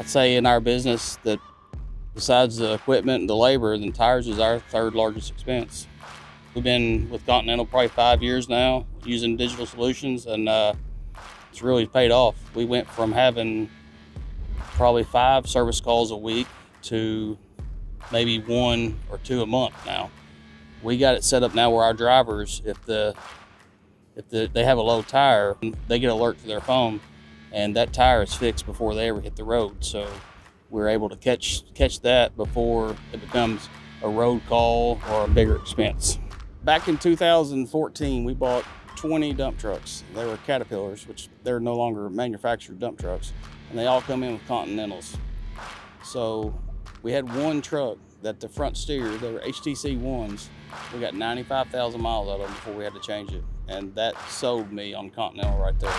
I'd say in our business that besides the equipment and the labor, then tires is our third largest expense. We've been with Continental probably five years now using digital solutions and uh, it's really paid off. We went from having probably five service calls a week to maybe one or two a month now. We got it set up now where our drivers, if the if the, they have a low tire, they get alert to their phone and that tire is fixed before they ever hit the road. So we're able to catch catch that before it becomes a road call or a bigger expense. Back in 2014, we bought 20 dump trucks. They were Caterpillars, which they're no longer manufactured dump trucks, and they all come in with Continentals. So we had one truck that the front steer, they were HTC ones. We got 95,000 miles out of them before we had to change it, and that sold me on Continental right there.